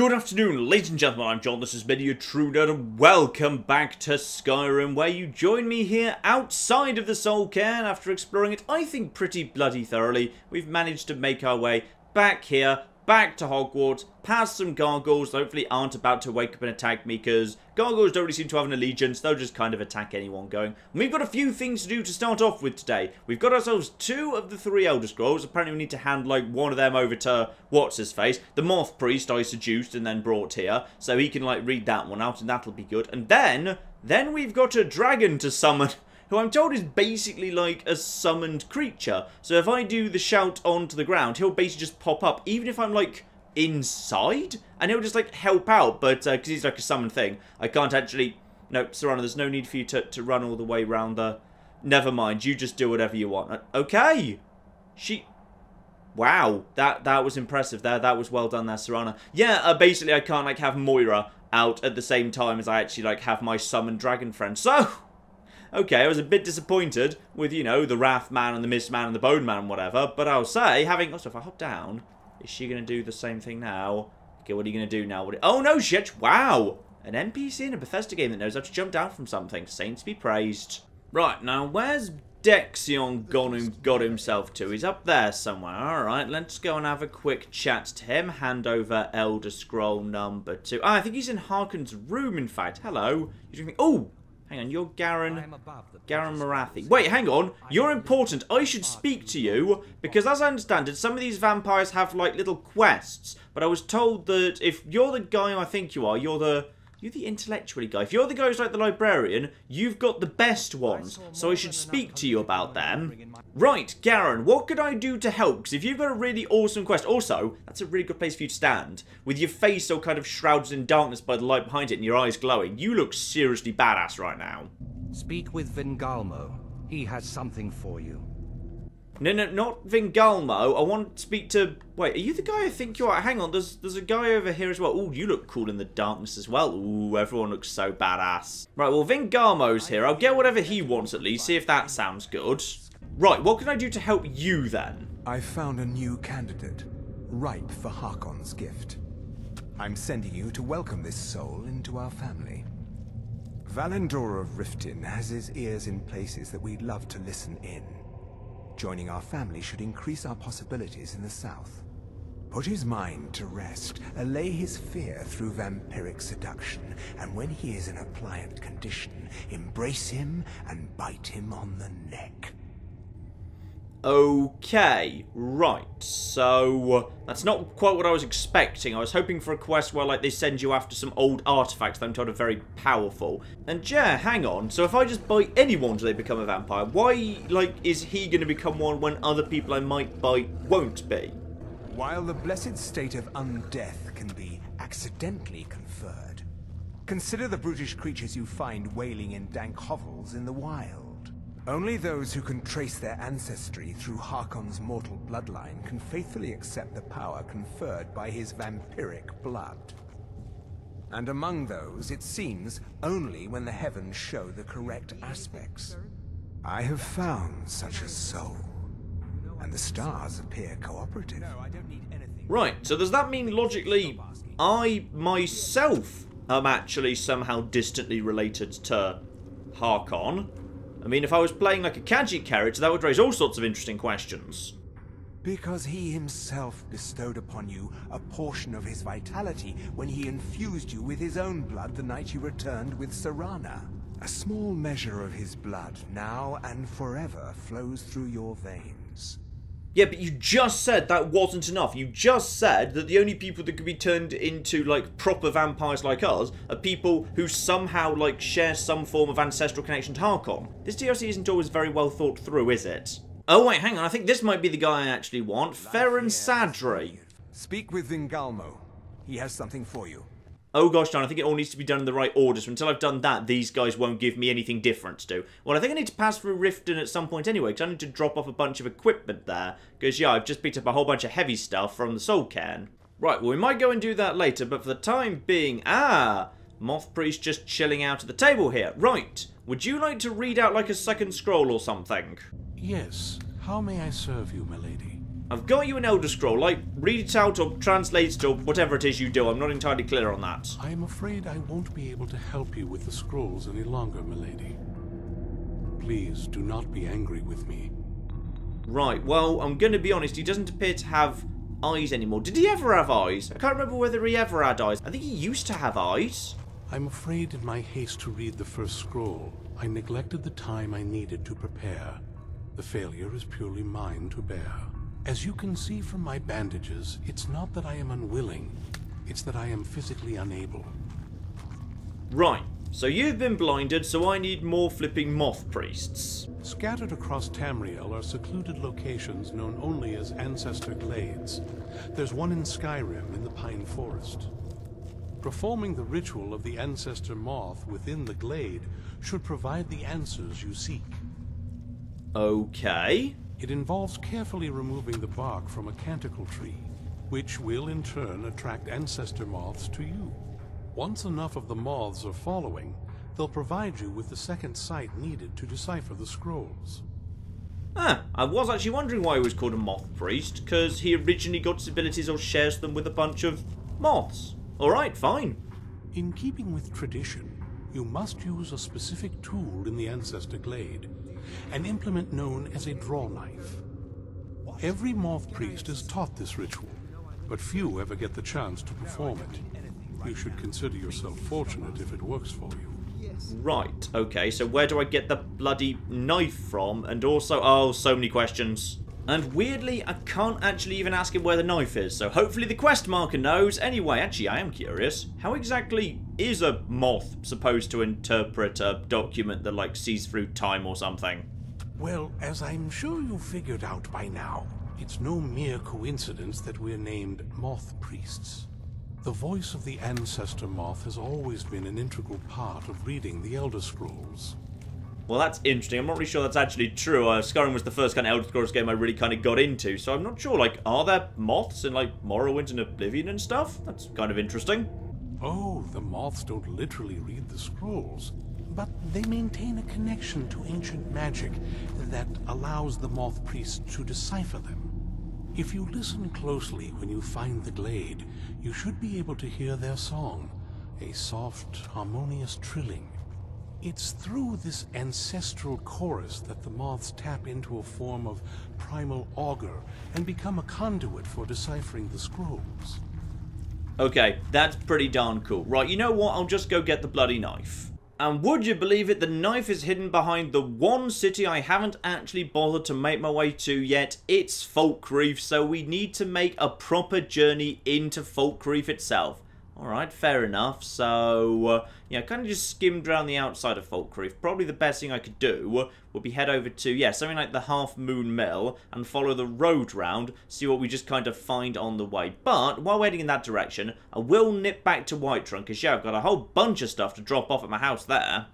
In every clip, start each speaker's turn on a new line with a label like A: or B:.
A: Good afternoon, ladies and gentlemen, I'm John, this is Media True and welcome back to Skyrim, where you join me here outside of the Soul Cairn after exploring it, I think, pretty bloody thoroughly. We've managed to make our way back here back to Hogwarts, past some gargoyles hopefully aren't about to wake up and attack me, because gargoyles don't really seem to have an allegiance, they'll just kind of attack anyone going. And we've got a few things to do to start off with today. We've got ourselves two of the three Elder Scrolls, apparently we need to hand like one of them over to, what's-his-face, the Moth Priest I seduced and then brought here, so he can like read that one out and that'll be good. And then, then we've got a dragon to summon who I'm told is basically like a summoned creature. So if I do the shout onto the ground, he'll basically just pop up, even if I'm like inside, and he'll just like help out. But because uh, he's like a summoned thing, I can't actually. No, Serana, there's no need for you to, to run all the way around the. Never mind, you just do whatever you want. Uh, okay. She. Wow, that that was impressive there. That was well done there, Serana. Yeah, uh, basically I can't like have Moira out at the same time as I actually like have my summoned dragon friend. So, okay, I was a bit disappointed with, you know, the Wrath Man and the Mist Man and the Bone Man, and whatever. But I'll say, having... Also, if I hop down, is she going to do the same thing now? Okay, what are you going to do now? What oh, no, shit. Wow. An NPC in a Bethesda game that knows how to jump down from something. Saints be praised. Right, now, where's Dexion gone and got himself to? He's up there somewhere. Alright, let's go and have a quick chat to him. Hand over Elder Scroll number two. Ah, I think he's in Harkon's room, in fact. Hello. Oh, Hang on, you're Garan... Garan Marethi. Wait, hang on. You're important. I should speak to you, because as I understand it, some of these vampires have, like, little quests. But I was told that if you're the guy I think you are, you're the... You're the intellectually guy. If you're the guy who's like the librarian, you've got the best ones, so I should speak to you about them. Right, Garan, what could I do to help? Because if you've got a really awesome quest, also, that's a really good place for you to stand, with your face all kind of shrouded in darkness by the light behind it and your eyes glowing, you look seriously badass right now.
B: Speak with Vingalmo. He has something for you.
A: No, no, not Vingalmo. I want to speak to... Wait, are you the guy I think you are? Hang on, there's there's a guy over here as well. Ooh, you look cool in the darkness as well. Ooh, everyone looks so badass. Right, well, Vingalmo's here. I'll get whatever he wants at least, see if that sounds good. Right, what can I do to help you then?
C: I found a new candidate, ripe for Harkon's gift. I'm sending you to welcome this soul into our family. Valendor of Riften has his ears in places that we'd love to listen in. Joining our family should increase our possibilities in the south. Put his mind to rest, allay his fear through vampiric seduction, and when he is in a pliant condition, embrace him and bite him on the neck.
A: Okay, right, so uh, that's not quite what I was expecting. I was hoping for a quest where, like, they send you after some old artifacts that I'm told are very powerful. And yeah, hang on, so if I just bite anyone do they become a vampire, why, like, is he going to become one when other people I might bite won't be?
C: While the blessed state of undeath can be accidentally conferred, consider the brutish creatures you find wailing in dank hovels in the wild. Only those who can trace their ancestry through Harkon's mortal bloodline can faithfully accept the power conferred by his vampiric blood. And among those, it seems, only when the heavens show the correct aspects. I have found such a soul, and the stars appear cooperative.
A: Right, so does that mean logically I myself am actually somehow distantly related to Harkon? I mean, if I was playing like a Khajiit character, that would raise all sorts of interesting questions.
C: Because he himself bestowed upon you a portion of his vitality when he infused you with his own blood the night you returned with Serana. A small measure of his blood, now and forever, flows through your veins.
A: Yeah, but you just said that wasn't enough. You just said that the only people that could be turned into, like, proper vampires like us are people who somehow, like, share some form of ancestral connection to Harkon. This DLC isn't always very well thought through, is it? Oh, wait, hang on. I think this might be the guy I actually want. Feran Sadri.
C: Speak with Vingalmo. He has something for you.
A: Oh gosh darn, I think it all needs to be done in the right order, so until I've done that, these guys won't give me anything different to do. Well, I think I need to pass through Riften at some point anyway, because I need to drop off a bunch of equipment there, because yeah, I've just picked up a whole bunch of heavy stuff from the Soul Cairn. Right, well we might go and do that later, but for the time being, ah, Moth Priest just chilling out at the table here. Right, would you like to read out like a second scroll or something?
D: Yes, how may I serve you, milady?
A: I've got you an Elder Scroll. Like, read it out or translate it or whatever it is you do. I'm not entirely clear on that.
D: I am afraid I won't be able to help you with the scrolls any longer, milady. Please do not be angry with me.
A: Right, well, I'm going to be honest. He doesn't appear to have eyes anymore. Did he ever have eyes? I can't remember whether he ever had eyes. I think he used to have eyes.
D: I'm afraid in my haste to read the first scroll, I neglected the time I needed to prepare. The failure is purely mine to bear. As you can see from my bandages, it's not that I am unwilling, it's that I am physically unable.
A: Right, so you've been blinded, so I need more flipping moth priests.
D: Scattered across Tamriel are secluded locations known only as Ancestor Glades. There's one in Skyrim in the Pine Forest. Performing the ritual of the Ancestor Moth within the glade should provide the answers you seek.
A: Okay.
D: It involves carefully removing the bark from a canticle tree, which will in turn attract ancestor moths to you. Once enough of the moths are following, they'll provide you with the second sight needed to decipher the scrolls.
A: Ah, I was actually wondering why he was called a moth priest, because he originally got his abilities or shares them with a bunch of moths. Alright, fine.
D: In keeping with tradition, you must use a specific tool in the Ancestor Glade, an implement known as a draw knife. Every moth priest is taught this ritual, but few ever get the chance to perform it. You should consider yourself fortunate if it works for you.
A: Right, okay, so where do I get the bloody knife from? And also, oh, so many questions. And weirdly, I can't actually even ask him where the knife is, so hopefully the quest marker knows. Anyway, actually, I am curious. How exactly is a moth supposed to interpret a document that, like, sees through time or something?
D: Well, as I'm sure you figured out by now, it's no mere coincidence that we're named Moth Priests. The voice of the Ancestor Moth has always been an integral part of reading the Elder Scrolls.
A: Well, that's interesting. I'm not really sure that's actually true. Uh, Skyrim was the first kind of Elder Scrolls game I really kind of got into, so I'm not sure, like, are there moths in, like, Morrowind and Oblivion and stuff? That's kind of interesting.
D: Oh, the moths don't literally read the scrolls, but they maintain a connection to ancient magic that allows the moth priests to decipher them. If you listen closely when you find the glade, you should be able to hear their song, a soft, harmonious trilling. It's through this ancestral chorus that the moths tap into a form of primal augur and become a conduit for deciphering the scrolls.
A: Okay, that's pretty darn cool. Right, you know what? I'll just go get the bloody knife. And would you believe it, the knife is hidden behind the one city I haven't actually bothered to make my way to yet. It's Falkreath, so we need to make a proper journey into Falkreath itself. Alright, fair enough. So, uh, yeah, kind of just skimmed around the outside of Falkreath. Probably the best thing I could do would be head over to, yeah, something like the Half Moon Mill and follow the road round, see what we just kind of find on the way. But, while heading in that direction, I will nip back to Whiterun, because, yeah, I've got a whole bunch of stuff to drop off at my house there.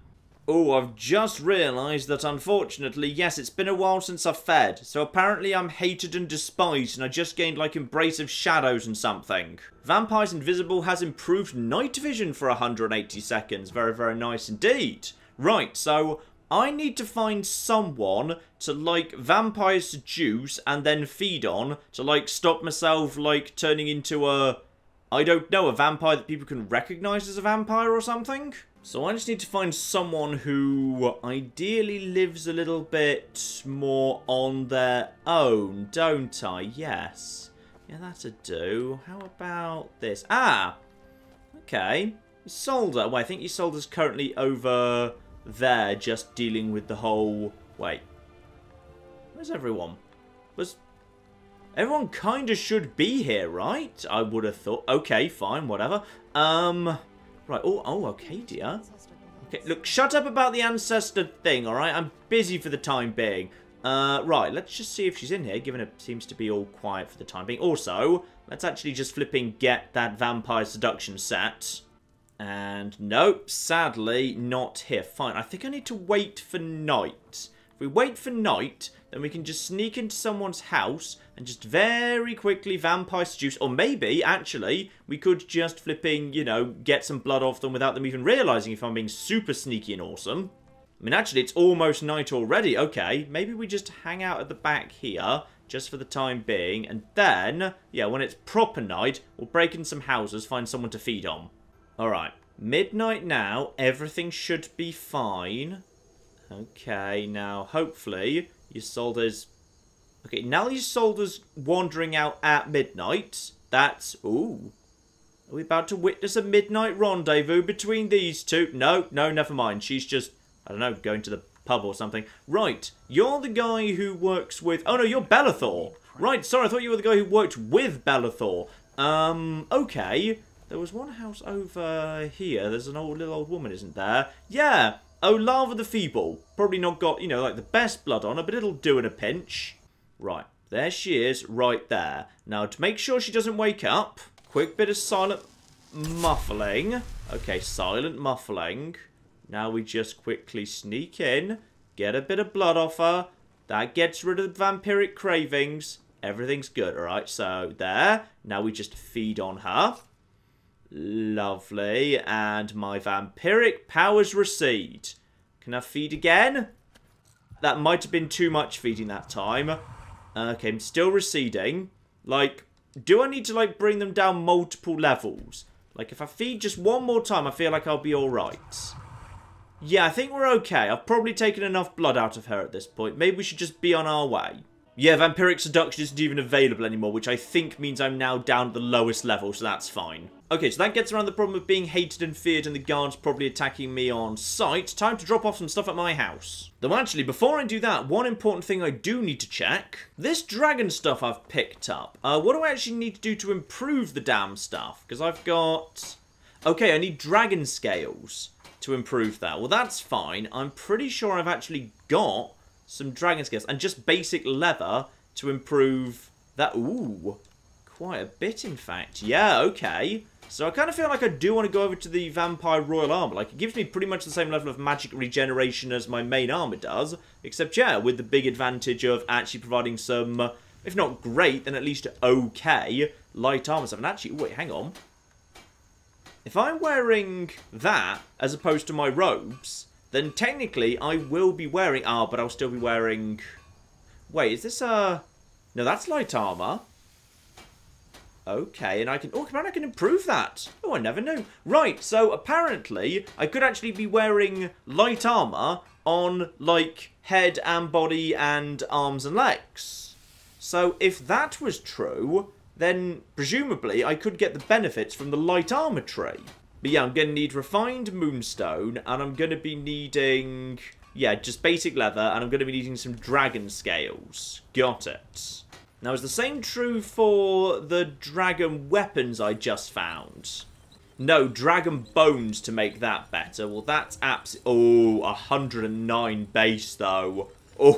A: Oh, I've just realised that unfortunately, yes, it's been a while since I've fed, so apparently I'm hated and despised and I just gained like Embrace of Shadows and something. Vampires Invisible has improved night vision for 180 seconds, very very nice indeed. Right, so I need to find someone to like vampire seduce and then feed on to like stop myself like turning into a, I don't know, a vampire that people can recognise as a vampire or something? So I just need to find someone who ideally lives a little bit more on their own, don't I? Yes. Yeah, that'll do. How about this? Ah! Okay. Ysolda. Well, I think Ysolda's currently over there just dealing with the whole... Wait. Where's everyone? Was... Everyone kind of should be here, right? I would have thought. Okay, fine, whatever. Um... Right, oh, oh, okay, dear. Okay, look, shut up about the ancestor thing, alright? I'm busy for the time being. Uh, right, let's just see if she's in here, given it seems to be all quiet for the time being. Also, let's actually just flipping get that vampire seduction set. And nope, sadly, not here. Fine, I think I need to wait for night. If we wait for night, then we can just sneak into someone's house and just very quickly vampire seduce. Or maybe, actually, we could just flipping, you know, get some blood off them without them even realising if I'm being super sneaky and awesome. I mean, actually, it's almost night already. Okay, maybe we just hang out at the back here, just for the time being. And then, yeah, when it's proper night, we'll break in some houses, find someone to feed on. Alright, midnight now. Everything should be fine. Okay, now, hopefully, Ysolda's... Okay, now Ysolda's wandering out at midnight. That's... Ooh. Are we about to witness a midnight rendezvous between these two? No, no, never mind. She's just, I don't know, going to the pub or something. Right, you're the guy who works with... Oh, no, you're Belethor. Right, sorry, I thought you were the guy who worked with Belethor. Um, okay. There was one house over here. There's an old little old woman, isn't there? Yeah, Oh, Olava the Feeble. Probably not got, you know, like the best blood on her, but it'll do in a pinch. Right, there she is, right there. Now, to make sure she doesn't wake up, quick bit of silent muffling. Okay, silent muffling. Now we just quickly sneak in, get a bit of blood off her. That gets rid of the vampiric cravings. Everything's good, alright? So, there. Now we just feed on her. Lovely. And my vampiric powers recede. Can I feed again? That might have been too much feeding that time. Okay, I'm still receding. Like, do I need to, like, bring them down multiple levels? Like, if I feed just one more time, I feel like I'll be alright. Yeah, I think we're okay. I've probably taken enough blood out of her at this point. Maybe we should just be on our way. Yeah, Vampiric Seduction isn't even available anymore, which I think means I'm now down at the lowest level, so that's fine. Okay, so that gets around the problem of being hated and feared and the guards probably attacking me on sight. Time to drop off some stuff at my house. Though actually, before I do that, one important thing I do need to check. This dragon stuff I've picked up. Uh, what do I actually need to do to improve the damn stuff? Because I've got... Okay, I need dragon scales to improve that. Well, that's fine. I'm pretty sure I've actually got some dragon scales and just basic leather to improve that. Ooh, quite a bit, in fact. Yeah, okay. So I kind of feel like I do want to go over to the Vampire Royal Armor. Like, it gives me pretty much the same level of magic regeneration as my main armor does. Except, yeah, with the big advantage of actually providing some, if not great, then at least okay light armor stuff. And actually, wait, hang on. If I'm wearing that as opposed to my robes, then technically I will be wearing... Ah, but I'll still be wearing... Wait, is this a... No, that's light armor. Okay, and I can... Oh, I can improve that. Oh, I never knew. Right, so apparently I could actually be wearing light armor on, like, head and body and arms and legs. So if that was true, then presumably I could get the benefits from the light armor tree. But yeah, I'm going to need refined moonstone, and I'm going to be needing, yeah, just basic leather, and I'm going to be needing some dragon scales. Got it. Now, is the same true for the dragon weapons I just found? No, dragon bones to make that better. Well, that's absolutely... Oh, 109 base, though. Oh,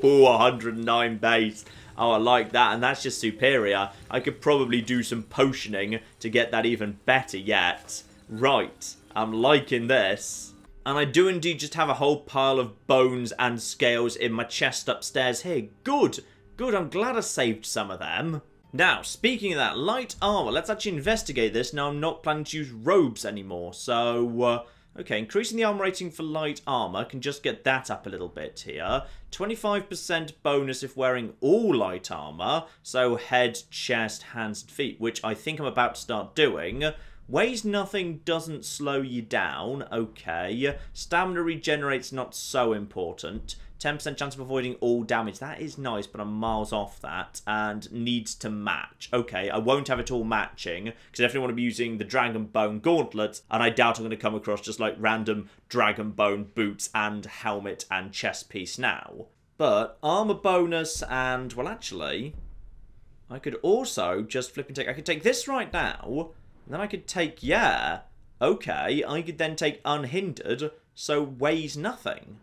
A: 109 base. Oh, I like that, and that's just superior. I could probably do some potioning to get that even better yet. Right, I'm liking this. And I do indeed just have a whole pile of bones and scales in my chest upstairs here. Good, good, I'm glad I saved some of them. Now, speaking of that, light armor, let's actually investigate this. Now, I'm not planning to use robes anymore, so... Uh, Okay, increasing the armor rating for light armor can just get that up a little bit here. 25% bonus if wearing all light armor, so head, chest, hands, and feet, which I think I'm about to start doing. Weighs nothing, doesn't slow you down. Okay. Stamina regenerates, not so important. 10% chance of avoiding all damage. That is nice, but I'm miles off that. And needs to match. Okay, I won't have it all matching, because I definitely want to be using the Dragon Bone gauntlets, and I doubt I'm going to come across just like random Dragon Bone boots and helmet and chest piece now. But armor bonus and, well actually, I could also just flip and take, I could take this right now, then I could take, yeah, okay, I could then take unhindered, so weighs nothing.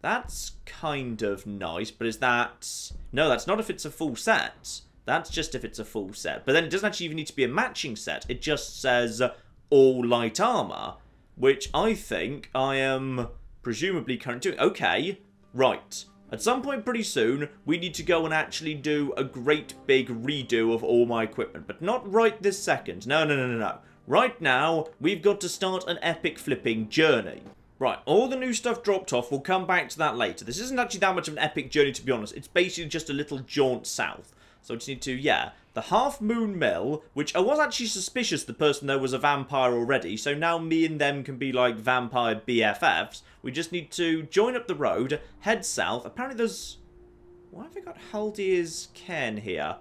A: That's kind of nice, but is that... No, that's not if it's a full set. That's just if it's a full set. But then it doesn't actually even need to be a matching set. It just says all light armor, which I think I am presumably currently doing. Okay, right. At some point pretty soon, we need to go and actually do a great big redo of all my equipment. But not right this second. No, no, no, no, no. Right now, we've got to start an epic flipping journey. Right, all the new stuff dropped off. We'll come back to that later. This isn't actually that much of an epic journey, to be honest. It's basically just a little jaunt south. So I just need to, yeah, the Half Moon Mill, which I was actually suspicious the person there was a vampire already, so now me and them can be like vampire BFFs. We just need to join up the road, head south. Apparently there's... Why have I got Haldir's Cairn here?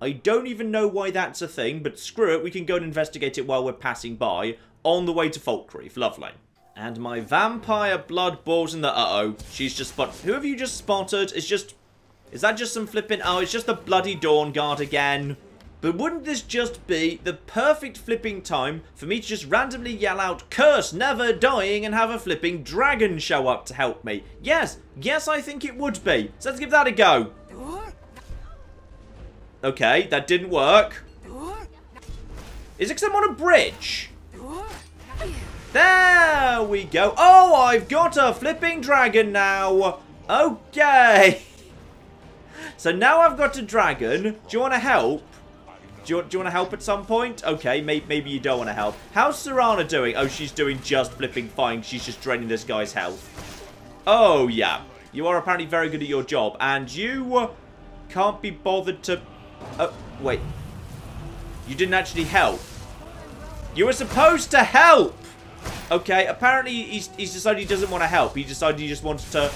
A: I don't even know why that's a thing, but screw it, we can go and investigate it while we're passing by, on the way to Falkreath. Lovely. And my vampire blood balls in the... Uh-oh, she's just spot... Who have you just spotted? It's just... Is that just some flipping... Oh, it's just the bloody Dawnguard again. But wouldn't this just be the perfect flipping time for me to just randomly yell out, Curse never dying, and have a flipping dragon show up to help me? Yes, yes, I think it would be. So let's give that a go. Okay, that didn't work. Is it because I'm on a bridge? There we go. Oh, I've got a flipping dragon now. Okay. So now I've got a dragon. Do you want to help? Do you, do you want to help at some point? Okay, maybe, maybe you don't want to help. How's Serana doing? Oh, she's doing just flipping fine. She's just draining this guy's health. Oh, yeah. You are apparently very good at your job. And you uh, can't be bothered to... Oh, wait. You didn't actually help. You were supposed to help! Okay, apparently he's, he's decided he doesn't want to help. He decided he just wanted to...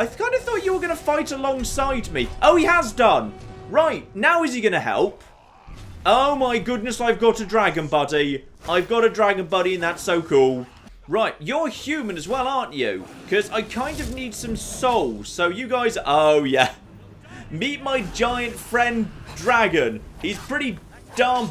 A: I kind of thought you were going to fight alongside me. Oh, he has done. Right, now is he going to help? Oh my goodness, I've got a dragon buddy. I've got a dragon buddy and that's so cool. Right, you're human as well, aren't you? Because I kind of need some souls. So you guys... Oh, yeah. Meet my giant friend, Dragon. He's pretty darn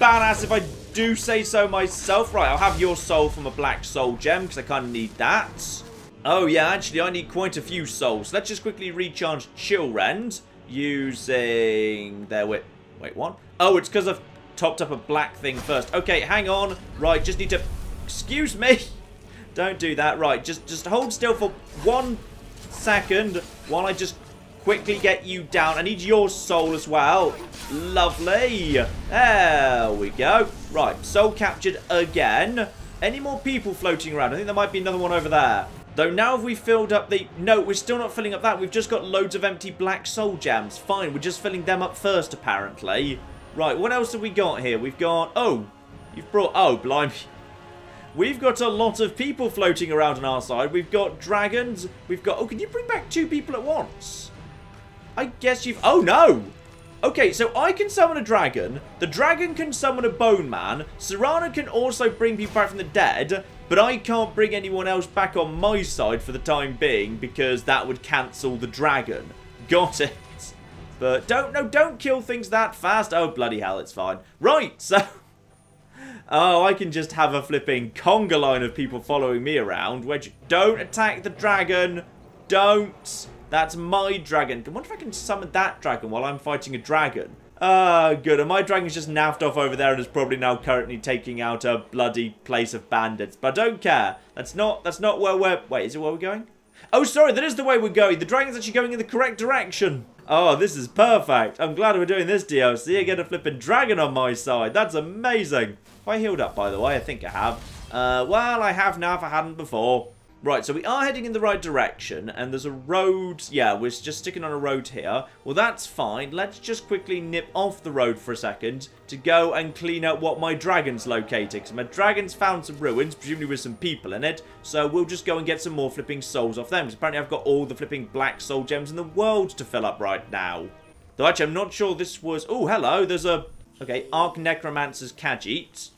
A: badass if I do say so myself. Right, I'll have your soul from a black soul gem because I kind of need that. Oh, yeah, actually, I need quite a few souls. Let's just quickly recharge Chillrend using... There, wait, wait, what? Oh, it's because I've topped up a black thing first. Okay, hang on. Right, just need to... Excuse me. Don't do that. Right, just, just hold still for one second while I just quickly get you down. I need your soul as well. Lovely. There we go. Right, soul captured again. Any more people floating around? I think there might be another one over there. Though now have we filled up the... No, we're still not filling up that. We've just got loads of empty black soul gems. Fine, we're just filling them up first, apparently. Right, what else have we got here? We've got... Oh, you've brought... Oh, blimey. We've got a lot of people floating around on our side. We've got dragons. We've got... Oh, can you bring back two people at once? I guess you've... Oh, no! Okay, so I can summon a dragon. The dragon can summon a bone man. Serana can also bring people back from the dead. But I can't bring anyone else back on my side for the time being because that would cancel the dragon. Got it. But don't, no, don't kill things that fast. Oh, bloody hell, it's fine. Right, so... Oh, I can just have a flipping conga line of people following me around. Which, don't attack the dragon. Don't. That's my dragon. I wonder if I can summon that dragon while I'm fighting a dragon. Ah, uh, good. And my dragon's just naffed off over there and is probably now currently taking out a bloody place of bandits. But I don't care. That's not that's not where we're... Wait, is it where we're going? Oh, sorry, that is the way we're going. The dragon's actually going in the correct direction. Oh, this is perfect. I'm glad we're doing this DLC. I get a flipping dragon on my side. That's amazing. Have I healed up, by the way? I think I have. Uh, well, I have now if I hadn't before. Right, so we are heading in the right direction, and there's a road... Yeah, we're just sticking on a road here. Well, that's fine. Let's just quickly nip off the road for a second to go and clean up what my dragon's located. Because my dragon's found some ruins, presumably with some people in it. So we'll just go and get some more flipping souls off them. Because apparently I've got all the flipping black soul gems in the world to fill up right now. Though actually, I'm not sure this was... Oh, hello. There's a... Okay, Arch Necromancer's Khajiit.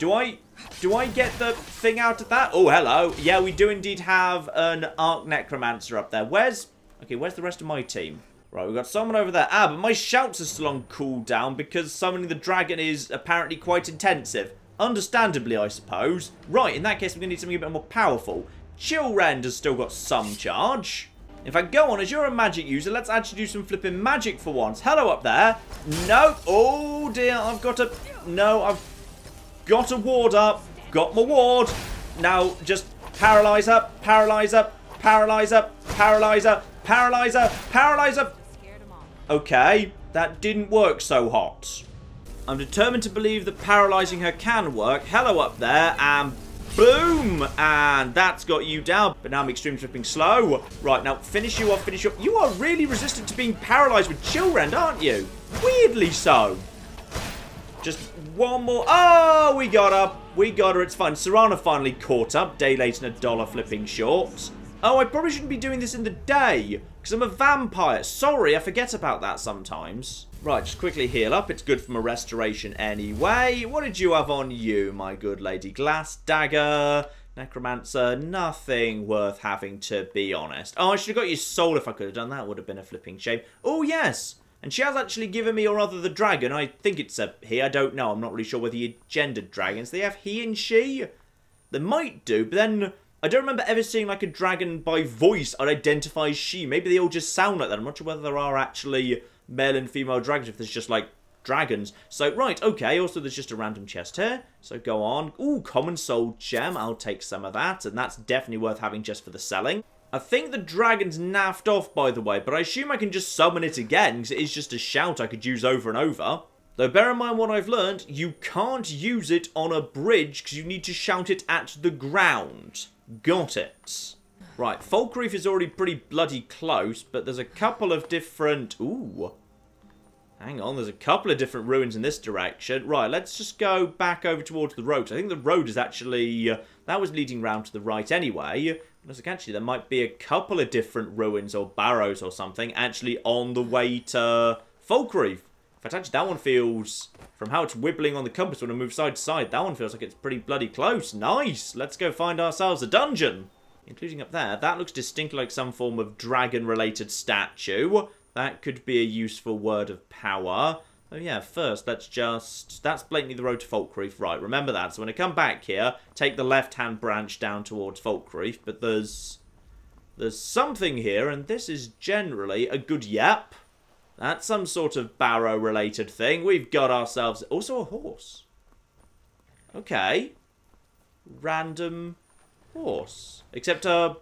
A: Do I... Do I get the thing out of that? Oh, hello. Yeah, we do indeed have an Arch Necromancer up there. Where's... Okay, where's the rest of my team? Right, we've got someone over there. Ah, but my shouts are still on cooldown because summoning the dragon is apparently quite intensive. Understandably, I suppose. Right, in that case, we're going to need something a bit more powerful. Chillrend has still got some charge. In fact, go on, as you're a magic user, let's actually do some flipping magic for once. Hello up there. No. Oh, dear, I've got a... No, I've got a ward up. Got my ward. Now, just paralyzer, paralyzer, paralyzer, paralyzer, paralyzer, paralyzer. Okay, that didn't work so hot. I'm determined to believe that paralysing her can work. Hello up there, and Boom! And that's got you down. But now I'm extreme tripping slow. Right, now finish you off, finish you up. You are really resistant to being paralyzed with Chillrend, aren't you? Weirdly so. Just one more. Oh, we got her. We got her. It's fine. Serana finally caught up. Day late and a dollar flipping short. Oh, I probably shouldn't be doing this in the day. Because I'm a vampire. Sorry, I forget about that sometimes. Right, just quickly heal up. It's good for my restoration anyway. What did you have on you, my good lady? Glass dagger, necromancer, nothing worth having to be honest. Oh, I should have got your soul if I could have done that. Would have been a flipping shame. Oh, yes. And she has actually given me, or rather the dragon. I think it's a he. I don't know. I'm not really sure whether you gendered dragons. They have he and she. They might do, but then I don't remember ever seeing like a dragon by voice or identify she. Maybe they all just sound like that. I'm not sure whether there are actually male and female dragons if there's just like dragons. So, right, okay, also there's just a random chest here. So go on. Ooh, common soul gem. I'll take some of that. And that's definitely worth having just for the selling. I think the dragon's naffed off, by the way, but I assume I can just summon it again, because it is just a shout I could use over and over. Though bear in mind what I've learned, you can't use it on a bridge, because you need to shout it at the ground. Got it. Right, Falkreath is already pretty bloody close, but there's a couple of different... Ooh. Hang on, there's a couple of different ruins in this direction. Right, let's just go back over towards the road. I think the road is actually... Uh, that was leading round to the right anyway. Actually there might be a couple of different ruins or barrows or something actually on the way to Falkreath. In fact, actually, that one feels, from how it's wibbling on the compass when I move side to side, that one feels like it's pretty bloody close. Nice! Let's go find ourselves a dungeon. Including up there. That looks distinctly like some form of dragon-related statue. That could be a useful word of power. Oh yeah, first, let's just... That's blatantly the road to Falkreath. Right, remember that. So when I come back here, take the left-hand branch down towards Falkreath. But there's... There's something here, and this is generally a good yap. That's some sort of barrow-related thing. We've got ourselves... Also a horse. Okay. Random horse. Except, uh...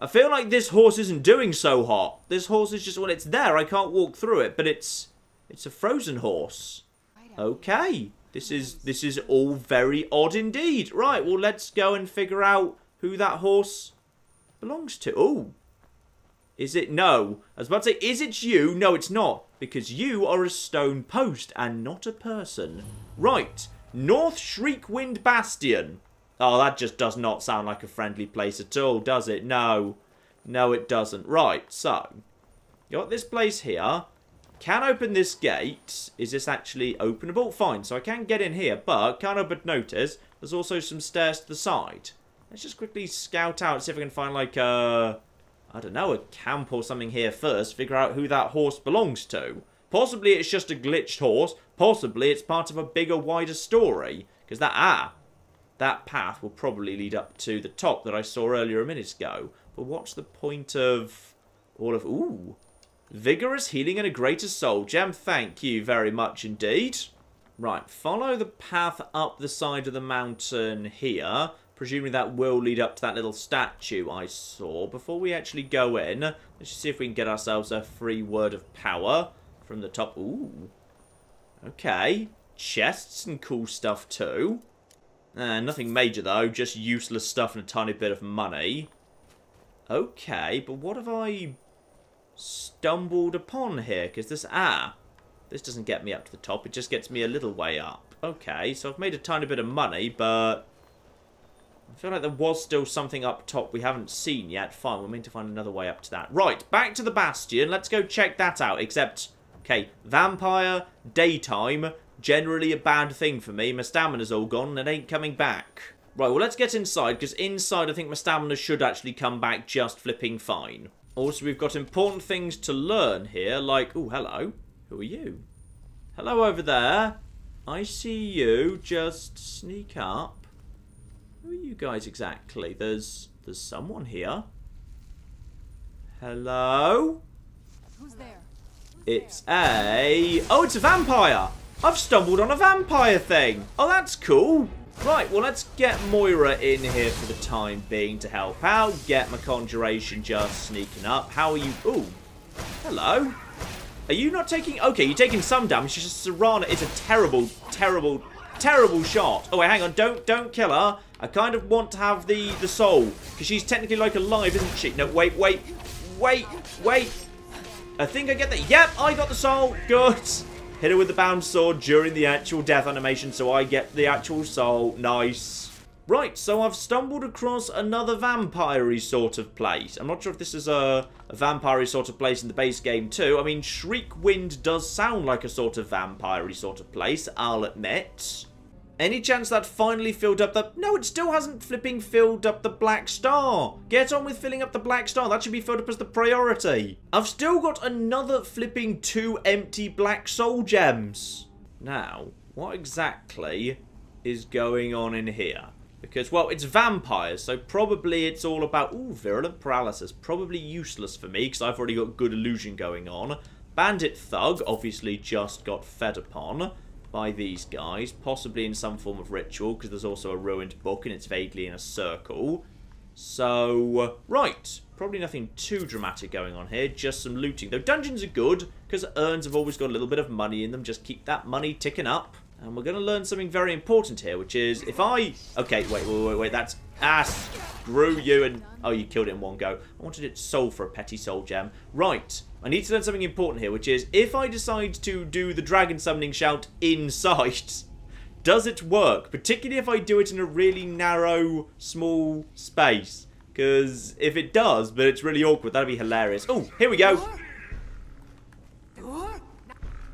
A: I feel like this horse isn't doing so hot. This horse is just, when it's there, I can't walk through it, but it's, it's a frozen horse. Okay. This is, this is all very odd indeed. Right, well, let's go and figure out who that horse belongs to. Oh. Is it? No. I was about to say, is it you? No, it's not. Because you are a stone post and not a person. Right. North Shriekwind Bastion. Oh, that just does not sound like a friendly place at all, does it? No. No, it doesn't. Right, so. You got this place here. Can open this gate. Is this actually openable? Fine, so I can get in here, but can't help but notice there's also some stairs to the side. Let's just quickly scout out, see if I can find like a... I don't know, a camp or something here first. Figure out who that horse belongs to. Possibly it's just a glitched horse. Possibly it's part of a bigger, wider story. Because that, ah, that path will probably lead up to the top that I saw earlier a minute ago. But what's the point of all of... Ooh. Vigorous healing and a greater soul gem. Thank you very much indeed. Right, follow the path up the side of the mountain here. Presuming that will lead up to that little statue I saw. Before we actually go in, let's just see if we can get ourselves a free word of power from the top. Ooh. Okay. Chests and cool stuff too. Uh, nothing major though, just useless stuff and a tiny bit of money. Okay, but what have I stumbled upon here? Because this, ah, this doesn't get me up to the top, it just gets me a little way up. Okay, so I've made a tiny bit of money, but I feel like there was still something up top we haven't seen yet. Fine, we're meant to find another way up to that. Right, back to the Bastion. Let's go check that out. Except, okay, vampire, daytime, generally a bad thing for me. My stamina's all gone and it ain't coming back. Right, well, let's get inside, because inside I think my stamina should actually come back just flipping fine. Also, we've got important things to learn here, like... Oh, hello. Who are you? Hello over there. I see you. Just sneak up. Who are you guys exactly? There's there's someone here. Hello?
E: Who's there?
A: It's a... Oh, it's a vampire! I've stumbled on a vampire thing. Oh, that's cool. Right, well, let's get Moira in here for the time being to help out. Get my conjuration just sneaking up. How are you? Ooh. Hello. Are you not taking... Okay, you're taking some damage. It's just Serana is a terrible, terrible, terrible shot. Oh, wait, hang on. Don't don't kill her. I kind of want to have the, the soul. Because she's technically like alive, isn't she? No, wait, wait. Wait, wait. I think I get that. Yep, I got the soul. Good. Hit her with the bound sword during the actual death animation, so I get the actual soul. Nice. Right, so I've stumbled across another vampire sort of place. I'm not sure if this is a, a vampire sort of place in the base game too. I mean, Shriekwind does sound like a sort of vampire sort of place, I'll admit. Any chance that finally filled up the... No, it still hasn't flipping filled up the Black Star. Get on with filling up the Black Star. That should be filled up as the priority. I've still got another flipping two empty Black Soul Gems. Now, what exactly is going on in here? Because, well, it's vampires, so probably it's all about... Ooh, virulent paralysis. Probably useless for me, because I've already got good illusion going on. Bandit Thug, obviously just got fed upon by these guys, possibly in some form of ritual, because there's also a ruined book and it's vaguely in a circle. So, uh, right, probably nothing too dramatic going on here, just some looting. Though dungeons are good, because urns have always got a little bit of money in them, just keep that money ticking up. And we're going to learn something very important here, which is if I... Okay, wait, wait, wait, wait. That's... Ah, screw you and... Oh, you killed it in one go. I wanted it sold for a petty soul gem. Right. I need to learn something important here, which is if I decide to do the dragon summoning shout inside, does it work? Particularly if I do it in a really narrow, small space. Because if it does, but it's really awkward, that'd be hilarious. Oh, here we go.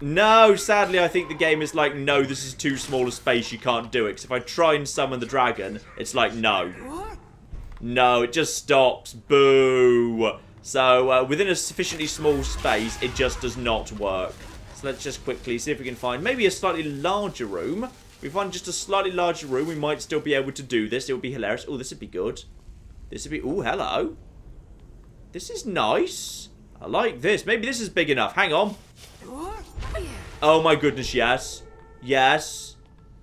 A: No, sadly, I think the game is like, no, this is too small a space, you can't do it. Because if I try and summon the dragon, it's like, no. No, it just stops. Boo. So, uh, within a sufficiently small space, it just does not work. So let's just quickly see if we can find maybe a slightly larger room. If we find just a slightly larger room, we might still be able to do this. It would be hilarious. Oh, this would be good. This would be... Oh, hello. This is nice. I like this. Maybe this is big enough. Hang on. Oh my goodness, yes. Yes.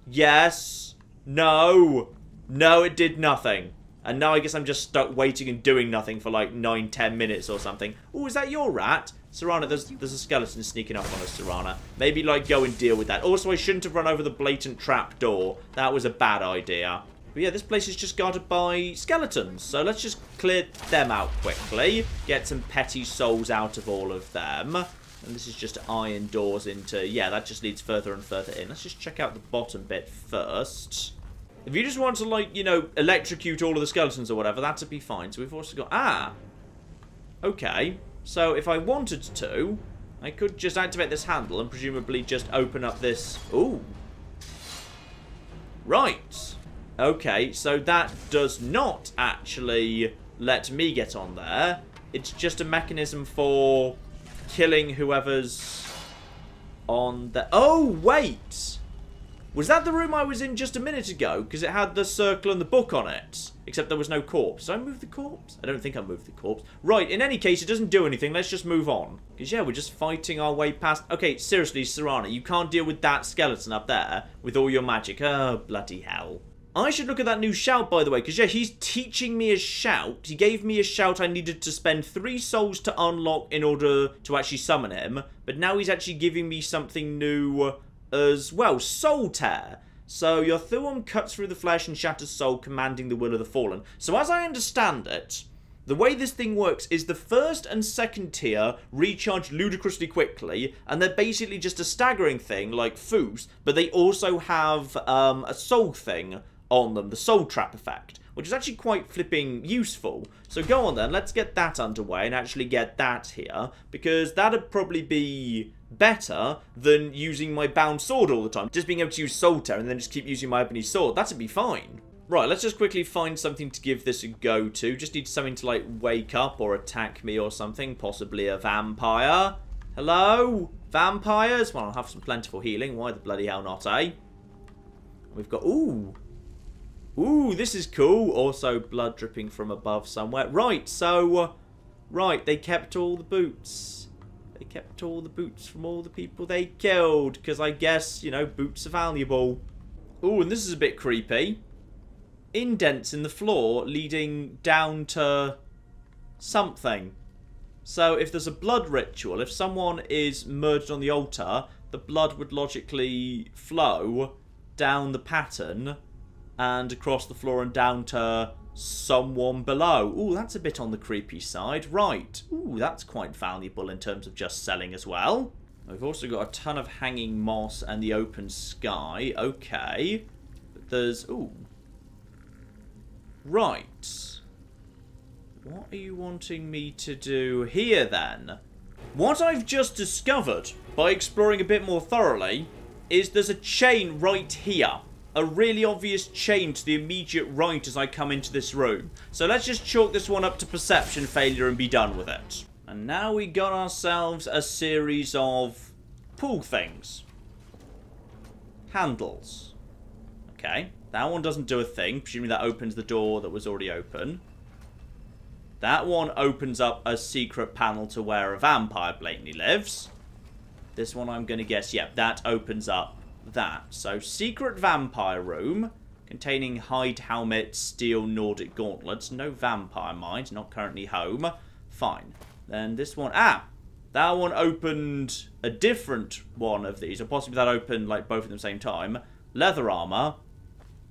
A: Yes. No. No, it did nothing. And now I guess I'm just stuck waiting and doing nothing for like nine, ten minutes or something. Oh, is that your rat? Serana, there's, there's a skeleton sneaking up on us, Serana. Maybe, like, go and deal with that. Also, I shouldn't have run over the blatant trap door. That was a bad idea. But yeah, this place is just guarded by skeletons. So let's just clear them out quickly. Get some petty souls out of all of them. And this is just iron doors into... Yeah, that just leads further and further in. Let's just check out the bottom bit first. If you just want to, like, you know, electrocute all of the skeletons or whatever, that'd be fine. So we've also got... Ah! Okay. So if I wanted to, I could just activate this handle and presumably just open up this... Ooh. Right. Okay, so that does not actually let me get on there. It's just a mechanism for killing whoever's on the... Oh, wait! Was that the room I was in just a minute ago? Because it had the circle and the book on it. Except there was no corpse. Did I move the corpse? I don't think I moved the corpse. Right, in any case, it doesn't do anything. Let's just move on. Because, yeah, we're just fighting our way past... Okay, seriously, Serana, you can't deal with that skeleton up there with all your magic. Oh, bloody hell. I should look at that new shout, by the way, because, yeah, he's teaching me a shout. He gave me a shout I needed to spend three souls to unlock in order to actually summon him. But now he's actually giving me something new as well. Soul Tear. So, your Thu'um cuts through the flesh and shatters soul, commanding the will of the fallen. So, as I understand it, the way this thing works is the first and second tier recharge ludicrously quickly, and they're basically just a staggering thing like Fus, but they also have um, a soul thing on them, the soul trap effect, which is actually quite flipping useful. So go on then, let's get that underway and actually get that here, because that'd probably be better than using my bound sword all the time. Just being able to use Soul Tear and then just keep using my ebony sword, that'd be fine. Right, let's just quickly find something to give this a go to. Just need something to, like, wake up or attack me or something. Possibly a vampire. Hello? Vampires? Well, I'll have some plentiful healing. Why the bloody hell not, eh? We've got... Ooh! Ooh, this is cool. Also, blood dripping from above somewhere. Right, so... Uh, right, they kept all the boots. They kept all the boots from all the people they killed. Because I guess, you know, boots are valuable. Ooh, and this is a bit creepy. Indents in the floor leading down to something. So if there's a blood ritual, if someone is murdered on the altar, the blood would logically flow down the pattern and across the floor and down to someone below. Ooh, that's a bit on the creepy side. Right. Ooh, that's quite valuable in terms of just selling as well. We've also got a ton of hanging moss and the open sky. Okay. There's... Ooh. Right. What are you wanting me to do here, then? What I've just discovered, by exploring a bit more thoroughly, is there's a chain right here. A really obvious chain to the immediate right as I come into this room. So let's just chalk this one up to perception failure and be done with it. And now we got ourselves a series of pull things. Handles. Okay, that one doesn't do a thing. Presumably that opens the door that was already open. That one opens up a secret panel to where a vampire blatantly lives. This one I'm going to guess, yep, that opens up that. So, secret vampire room containing hide helmet, steel Nordic gauntlets. No vampire mind, not currently home. Fine. Then this one, ah, that one opened a different one of these, or possibly that opened like both at the same time. Leather armor.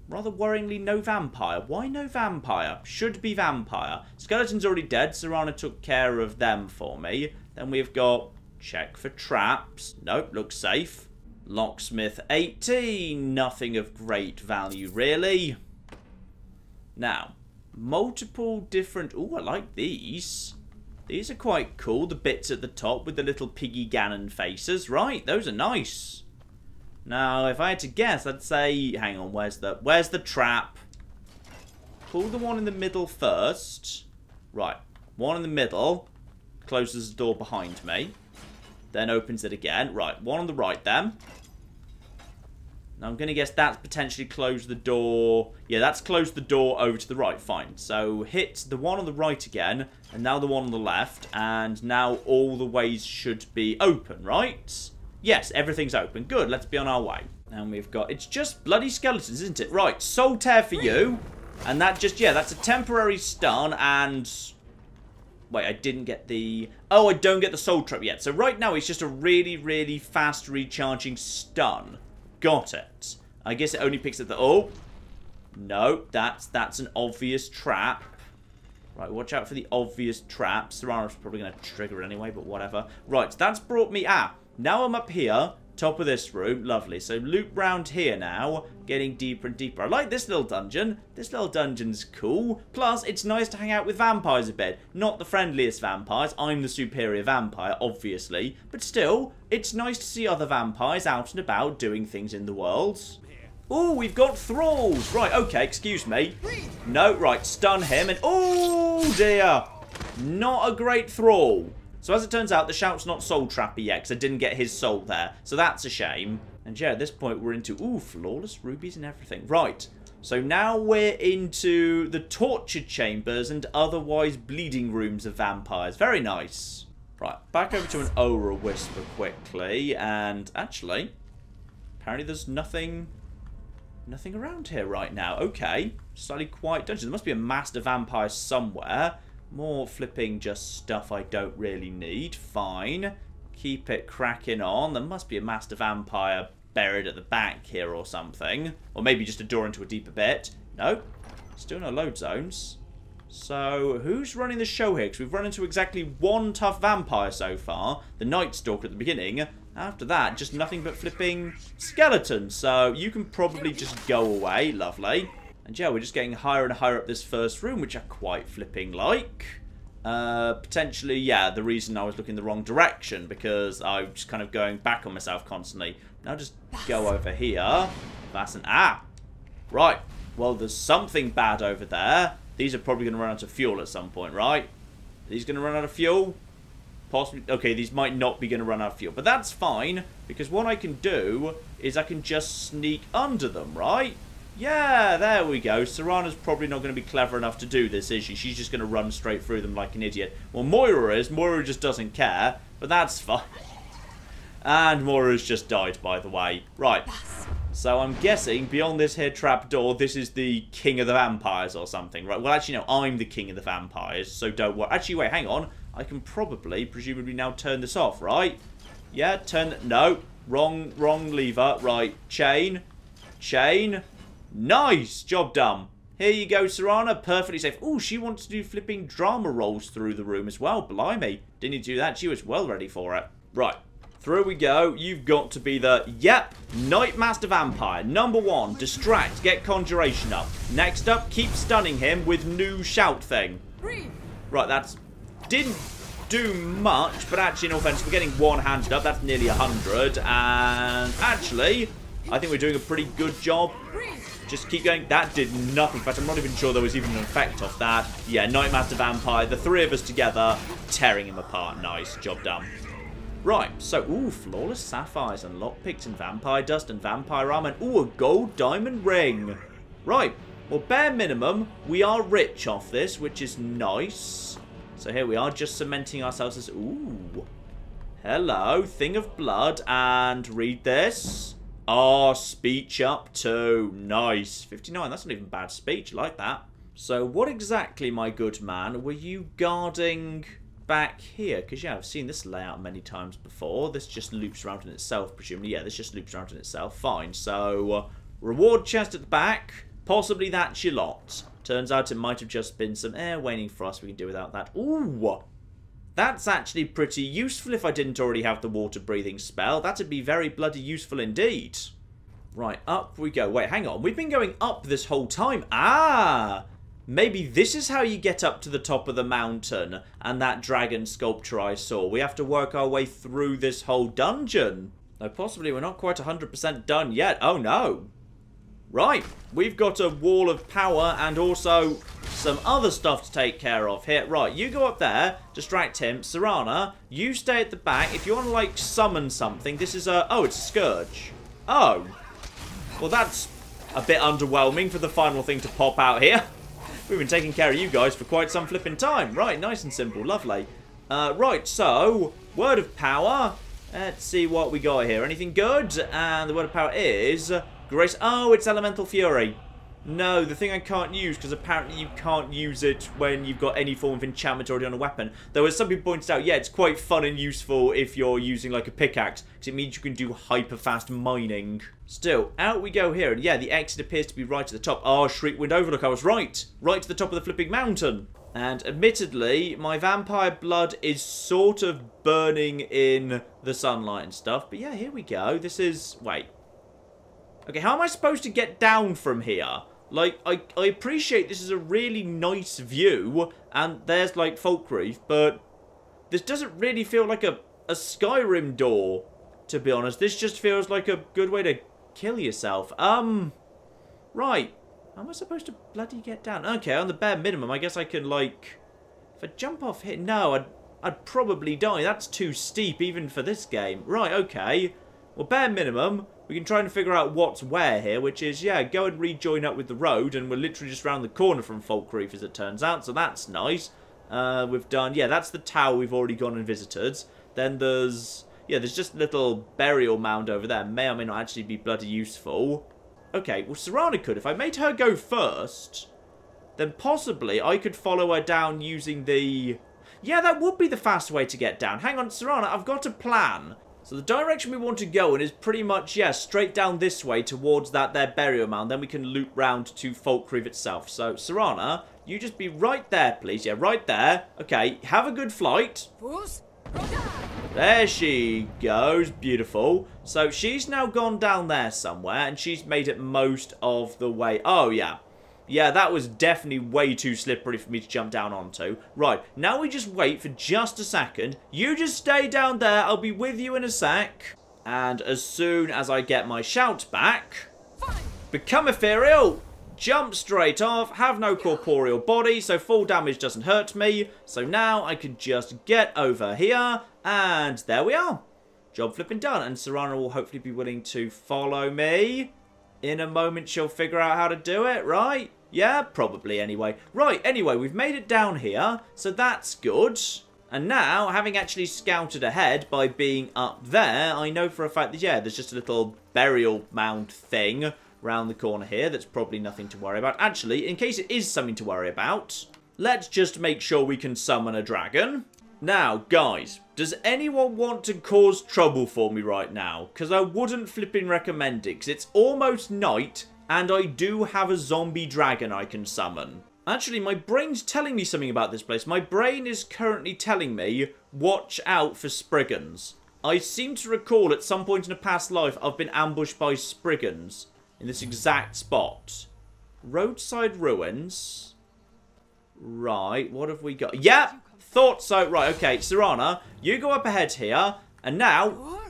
A: Rather worryingly, no vampire. Why no vampire? Should be vampire. Skeleton's already dead. Serana took care of them for me. Then we've got check for traps. Nope, looks safe. Locksmith 18. Nothing of great value, really. Now, multiple different... Oh, I like these. These are quite cool. The bits at the top with the little piggy Ganon faces. Right, those are nice. Now, if I had to guess, I'd say... Hang on, where's the... Where's the trap? Pull the one in the middle first. Right, one in the middle. Closes the door behind me. Then opens it again. Right, one on the right then. Now I'm going to guess that's potentially closed the door. Yeah, that's closed the door over to the right. Fine. So hit the one on the right again, and now the one on the left, and now all the ways should be open, right? Yes, everything's open. Good, let's be on our way. And we've got... It's just bloody skeletons, isn't it? Right, soul tear for you. And that just... Yeah, that's a temporary stun, and... Wait, I didn't get the... Oh, I don't get the soul trap yet. So right now, it's just a really, really fast recharging stun. Got it. I guess it only picks up the... Oh. No, that's that's an obvious trap. Right, watch out for the obvious traps. Serana's probably going to trigger it anyway, but whatever. Right, that's brought me... Ah, now I'm up here, top of this room. Lovely. So loop round here now, getting deeper and deeper. I like this little dungeon. This little dungeon's cool. Plus, it's nice to hang out with vampires a bit. Not the friendliest vampires. I'm the superior vampire, obviously. But still, it's nice to see other vampires out and about doing things in the world. Oh, we've got thralls. Right, okay, excuse me. No, right, stun him and... Oh, dear. Not a great thrall. So as it turns out, the shout's not soul trappy yet, because I didn't get his soul there. So that's a shame. And yeah, at this point, we're into, ooh, flawless rubies and everything. Right. So now we're into the torture chambers and otherwise bleeding rooms of vampires. Very nice. Right, back over to an Aura Whisper quickly. And actually, apparently there's nothing nothing around here right now. Okay, slightly quiet dungeon. There must be a master vampire somewhere. More flipping just stuff I don't really need. Fine. Keep it cracking on. There must be a master vampire buried at the back here or something. Or maybe just a door into a deeper bit. No. Still no load zones. So, who's running the show here? Because we've run into exactly one tough vampire so far. The Night Stalker at the beginning. After that, just nothing but flipping skeletons. So, you can probably just go away. Lovely. And yeah, we're just getting higher and higher up this first room, which I quite flipping like. Uh, potentially, yeah, the reason I was looking the wrong direction, because I was just kind of going back on myself constantly. Now just go over here. That's an... Ah! Right. Well, there's something bad over there. These are probably going to run out of fuel at some point, right? Are these going to run out of fuel? Possibly. Okay, these might not be going to run out of fuel. But that's fine, because what I can do is I can just sneak under them, right? Yeah, there we go. Serana's probably not going to be clever enough to do this, is she? She's just going to run straight through them like an idiot. Well, Moira is. Moira just doesn't care, but that's fine. And Moira's just died, by the way. Right. So I'm guessing, beyond this here trap door, this is the king of the vampires or something, right? Well, actually, no, I'm the king of the vampires, so don't worry. Actually, wait, hang on. I can probably, presumably now turn this off, right? Yeah, turn... No, wrong, wrong lever. Right, chain chain. Nice. Job done. Here you go, Serana. Perfectly safe. Oh, she wants to do flipping drama rolls through the room as well. Blimey. Didn't you do that. She was well ready for it. Right. Through we go. You've got to be the, yep, Night Master Vampire. Number one, distract, get Conjuration up. Next up, keep stunning him with new shout thing. Right, that's, didn't do much, but actually, in offense, we're getting one-handed up. That's nearly 100. And actually, I think we're doing a pretty good job. Just keep going. That did nothing. In fact, I'm not even sure there was even an effect off that. Yeah, Nightmaster Vampire, the three of us together, tearing him apart. Nice. Job done. Right, so, ooh, Flawless Sapphires and Lockpicks and Vampire Dust and Vampire Armor and, ooh, a Gold Diamond Ring. Right, well, bare minimum, we are rich off this, which is nice. So here we are, just cementing ourselves as... Ooh. Hello, Thing of Blood. And read this. Ah, speech up to. Nice. 59, that's not even bad speech. like that. So what exactly, my good man, were you guarding back here? Because, yeah, I've seen this layout many times before. This just loops around in itself, presumably. Yeah, this just loops around in itself. Fine. So, uh, reward chest at the back. Possibly that's your lot. Turns out it might have just been some air waning for us. We can do without that. Ooh! That's actually pretty useful if I didn't already have the water breathing spell. That'd be very bloody useful indeed. Right, up we go. Wait, hang on. We've been going up this whole time. Ah! Maybe this is how you get up to the top of the mountain and that dragon sculpture I saw. We have to work our way through this whole dungeon. Though possibly we're not quite 100% done yet. Oh no. Right, we've got a word of power and also some other stuff to take care of here. Right, you go up there, distract him. Serana, you stay at the back. If you want to, like, summon something, this is a... Oh, it's a Scourge. Oh. Well, that's a bit underwhelming for the final thing to pop out here. We've been taking care of you guys for quite some flipping time. Right, nice and simple. Lovely. Uh, right, so, word of power. Let's see what we got here. Anything good? And the word of power is... Grace. Oh, it's Elemental Fury. No, the thing I can't use, because apparently you can't use it when you've got any form of enchantment already on a weapon. Though, as some people pointed out, yeah, it's quite fun and useful if you're using, like, a pickaxe, because it means you can do hyper-fast mining. Still, out we go here, and yeah, the exit appears to be right at the top. Ah, oh, Shriekwind Overlook, I was right! Right to the top of the flipping mountain! And admittedly, my vampire blood is sort of burning in the sunlight and stuff. But yeah, here we go. This is... Wait. Okay, how am I supposed to get down from here? Like, I, I appreciate this is a really nice view, and there's, like, Falkreath, but this doesn't really feel like a, a Skyrim door, to be honest. This just feels like a good way to kill yourself. Um, right. How am I supposed to bloody get down? Okay, on the bare minimum, I guess I can, like... If I jump off here... No, I'd, I'd probably die. That's too steep, even for this game. Right, okay. Well, bare minimum, we can try and figure out what's where here, which is, yeah, go and rejoin up with the road, and we're literally just around the corner from Falkreath, as it turns out, so that's nice. Uh, we've done, yeah, that's the tower we've already gone and visited. Then there's, yeah, there's just a little burial mound over there. May or may not actually be bloody useful. Okay, well, Serana could. If I made her go first, then possibly I could follow her down using the... Yeah, that would be the fast way to get down. Hang on, Serana, I've got a plan. So the direction we want to go in is pretty much, yeah, straight down this way towards that there burial mound. Then we can loop round to Falkreath itself. So, Serana, you just be right there, please. Yeah, right there. Okay, have a good flight. There she goes. Beautiful. So she's now gone down there somewhere, and she's made it most of the way. Oh, yeah. Yeah, that was definitely way too slippery for me to jump down onto. Right, now we just wait for just a second. You just stay down there. I'll be with you in a sec. And as soon as I get my shout back, become ethereal, jump straight off, have no corporeal body, so full damage doesn't hurt me. So now I can just get over here, and there we are. Job flipping done, and Serana will hopefully be willing to follow me. In a moment she'll figure out how to do it, right? Yeah, probably anyway. Right, anyway, we've made it down here, so that's good. And now, having actually scouted ahead by being up there, I know for a fact that, yeah, there's just a little burial mound thing around the corner here that's probably nothing to worry about. Actually, in case it is something to worry about, let's just make sure we can summon a dragon. Now, guys, does anyone want to cause trouble for me right now? Because I wouldn't flipping recommend it, because it's almost night, and I do have a zombie dragon I can summon. Actually, my brain's telling me something about this place. My brain is currently telling me, watch out for Spriggans. I seem to recall at some point in a past life I've been ambushed by Spriggans in this exact spot. Roadside ruins. Right, what have we got? Yep, thought so. Right, okay, Serana, you go up ahead here. And now,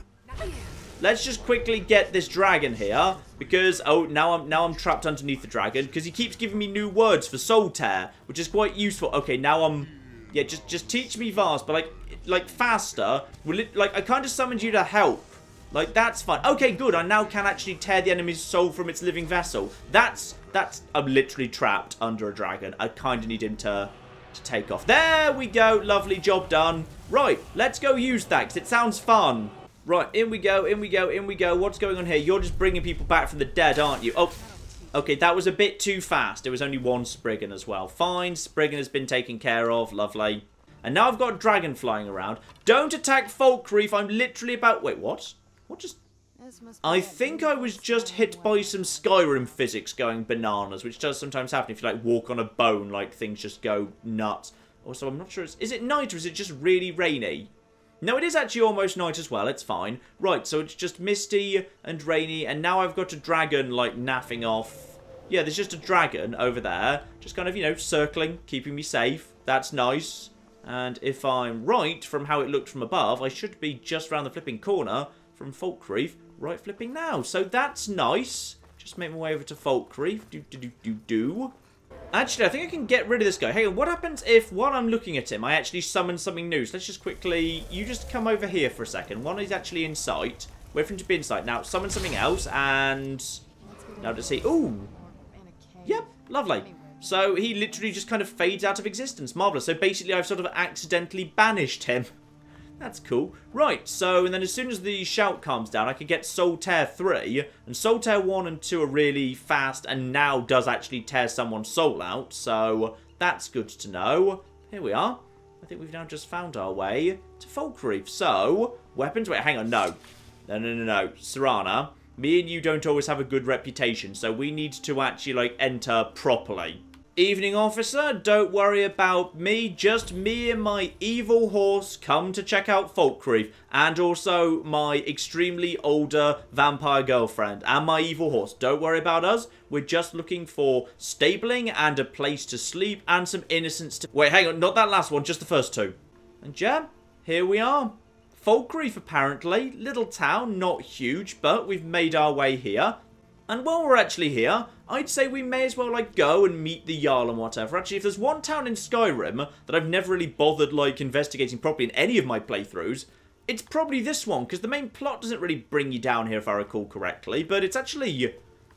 A: let's just quickly get this dragon here. Because, oh, now I'm now I'm trapped underneath the dragon. Because he keeps giving me new words for soul tear. Which is quite useful. Okay, now I'm... Yeah, just just teach me Vaaz. But, like, like faster. Will it, like, I kind of summoned you to help. Like, that's fine. Okay, good. I now can actually tear the enemy's soul from its living vessel. That's, that's, I'm literally trapped under a dragon. I kind of need him to, to take off. There we go. Lovely job done. Right, let's go use that because it sounds fun. Right, in we go, in we go, in we go. What's going on here? You're just bringing people back from the dead, aren't you? Oh, okay, that was a bit too fast. There was only one Spriggan as well. Fine, Spriggan has been taken care of. Lovely. And now I've got a dragon flying around. Don't attack Falkreath. I'm literally about... Wait, what? What just... I think I was just hit by some Skyrim physics going bananas, which does sometimes happen if you, like, walk on a bone, like, things just go nuts. Also, I'm not sure... Is it night or is it just really rainy? No, it is actually almost night as well. It's fine. Right, so it's just misty and rainy, and now I've got a dragon, like, naffing off. Yeah, there's just a dragon over there, just kind of, you know, circling, keeping me safe. That's nice. And if I'm right from how it looked from above, I should be just around the flipping corner from Falkreath, right flipping now. So that's nice. Just make my way over to Falkreath. Do, do, do, do, do. Actually, I think I can get rid of this guy. Hey, what happens if, while I'm looking at him, I actually summon something new? So let's just quickly... You just come over here for a second. One is actually in sight. Wait for him to be in sight. Now, summon something else, and... Now to see... Ooh! Yep, lovely. So he literally just kind of fades out of existence. Marvellous. So basically, I've sort of accidentally banished him. That's cool. Right, so, and then as soon as the shout calms down, I can get Soul Tear 3. And Soul Tear 1 and 2 are really fast and now does actually tear someone's soul out. So, that's good to know. Here we are. I think we've now just found our way to Falkreath. So, weapons? Wait, hang on, no. No, no, no, no. Serana, me and you don't always have a good reputation, so we need to actually, like, enter properly. Evening, officer. Don't worry about me. Just me and my evil horse come to check out Falkreath. And also my extremely older vampire girlfriend. And my evil horse. Don't worry about us. We're just looking for stabling and a place to sleep and some innocence to... Wait, hang on. Not that last one. Just the first two. And yeah, here we are. Falkreath, apparently. Little town. Not huge, but we've made our way here. And while we're actually here, I'd say we may as well, like, go and meet the Jarl and whatever. Actually, if there's one town in Skyrim that I've never really bothered, like, investigating properly in any of my playthroughs, it's probably this one, because the main plot doesn't really bring you down here, if I recall correctly, but it's actually...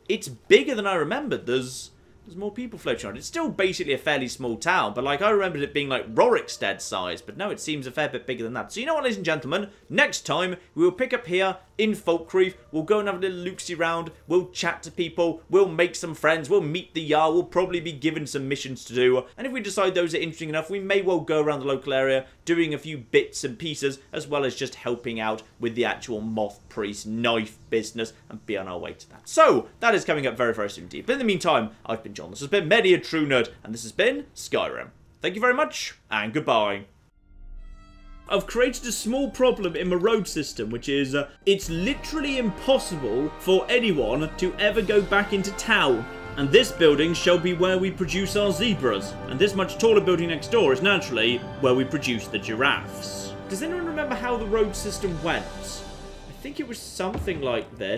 A: It's bigger than I remembered. There's... There's more people floating around. It's still basically a fairly small town, but like I remembered it being like Rorikstead size, but no, it seems a fair bit bigger than that. So you know what, ladies and gentlemen? Next time, we will pick up here in Falkreath. We'll go and have a little loopsy round. We'll chat to people. We'll make some friends. We'll meet the Jarl. We'll probably be given some missions to do. And if we decide those are interesting enough, we may well go around the local area doing a few bits and pieces, as well as just helping out with the actual Moth Priest knife business and be on our way to that. So, that is coming up very, very soon indeed. But in the meantime, I've been John. This has been Many a True Nerd, and this has been Skyrim. Thank you very much, and goodbye. I've created a small problem in my road system, which is uh, it's literally impossible for anyone to ever go back into town. And this building shall be where we produce our zebras. And this much taller building next door is naturally where we produce the giraffes. Does anyone remember how the road system went? I think it was something like this.